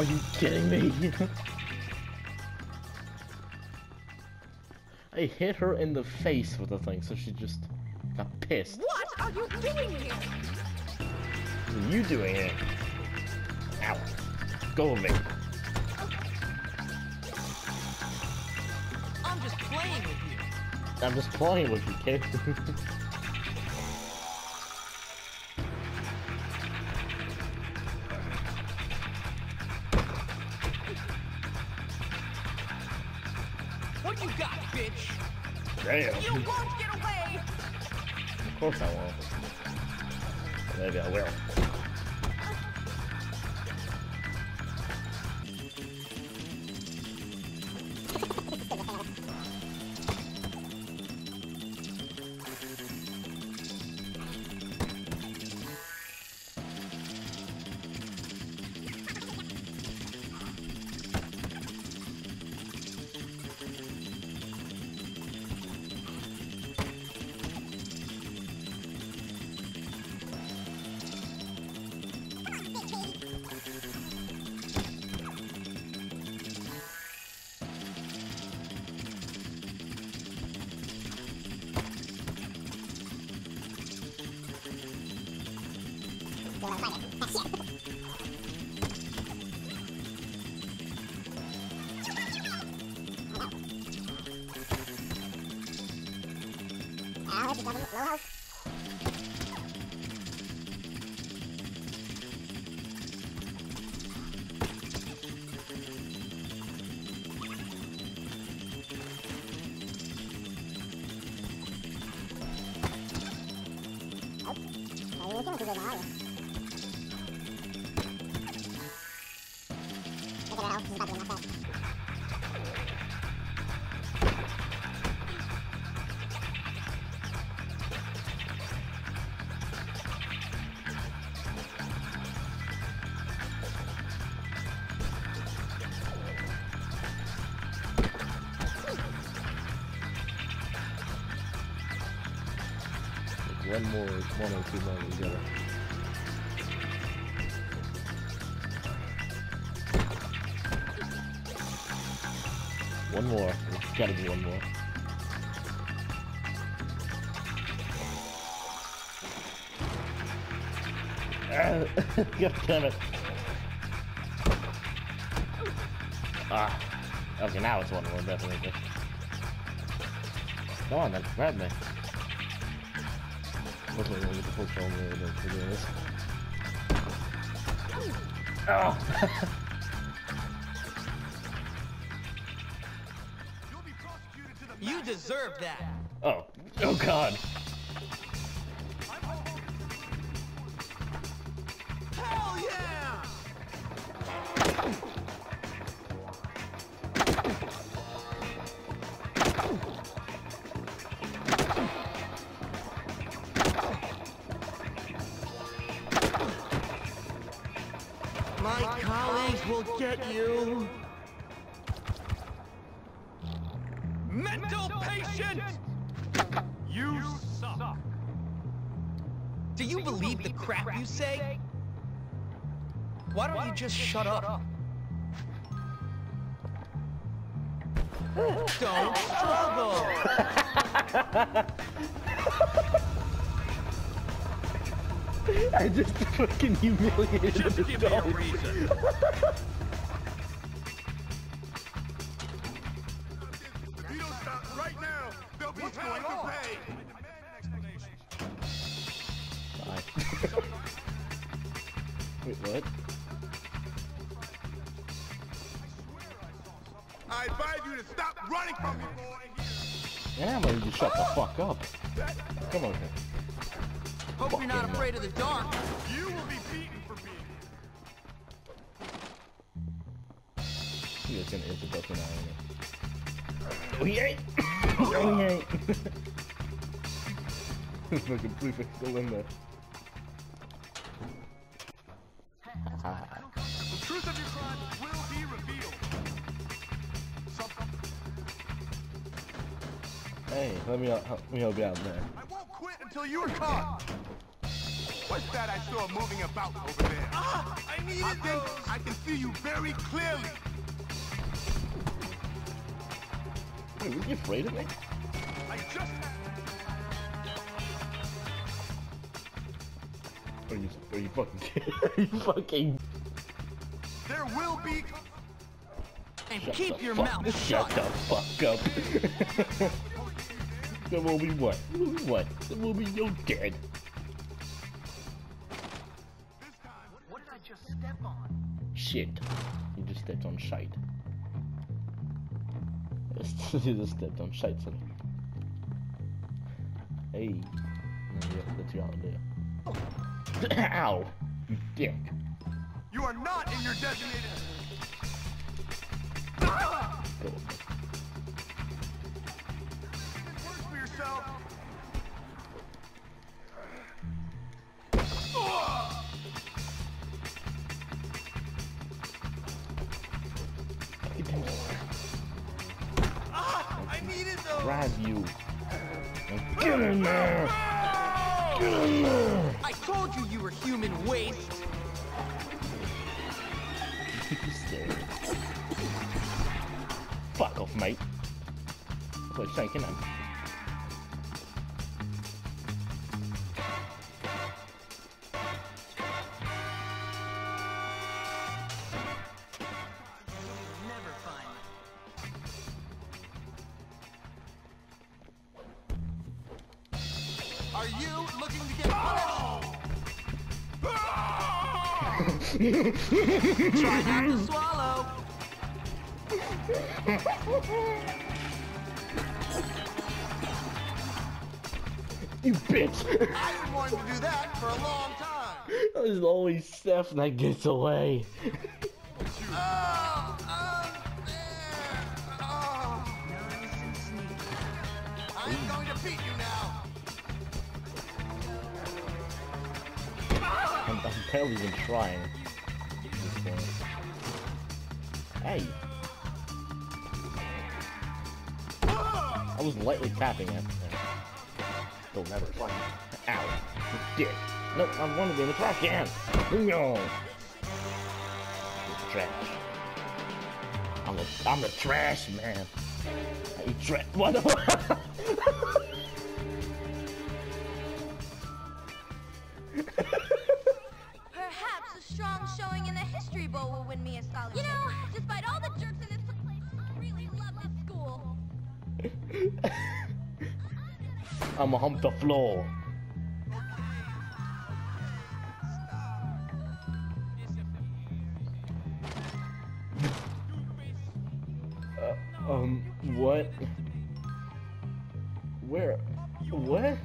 Are you kidding me? I hit her in the face with the thing, so she just got pissed. What are you doing here? What are you doing here? Ow. Go me. I'm just playing with you. I'm just playing with you, kid. What you got, bitch? Damn. You won't get away! Of course I won't. Maybe I will. 我这么直接拿了。One more, one or two more we One more. There's gotta be one more. God damn it. Ah. Okay, now it's one more, definitely. Come on then, grab me. Hopefully we'll get the full show for doing this. Oh! You deserve that. oh. Oh god. Hell yeah! My colleagues will get you. Mental patient! You suck. Do you believe the crap you say? Why don't you just shut up? Don't struggle! I just fucking humiliated Just the give me a reason. I advise you to stop running from me, boy. Yeah, I'm ready to shut the fuck up. Come on here. Hope you're not Fucking afraid of the dark. You will be beaten for being. He is gonna hit the button now, Oh, he ain't! no, oh, he ain't! Fucking Blueface still in there. Hey, let me, help- help me help you out there. I won't quit until you are caught. What's that I saw moving about over there? Ah, I needed I think those. I can see you very clearly. Wait, were you afraid of me? I just Are you, are you fucking kidding? Are you fucking... there will be And Shut keep your mouth Shut shut. the fuck up. there will be what? There will be what? There will be you're dead. this time. What did I just step on? Shit. You just stepped on shite. you just stepped on shite, son. Hey. No, yeah, that's your out there. Ow! You dick. You are not in your designated. Go. Grab you. Get in there! Get in there! I told you you were human waste. Fuck off, mate. Quit shaking him. Are you looking to get? Try not to swallow. You bitch! I've been wanting to do that for a long time. There's always Steph that gets away. Oh, barely even trying. Hey! I was lightly tapping it. Don't never fun. Ow. You dick. Nope, I want to be in the trash can. No. Trash. I'm the, I'm the trash man. I eat trash. What the history bowl will win me a scholarship. You know, despite all the jerks in this place, I really love this school. I'ma hump the floor. Uh, um, what? Where? What?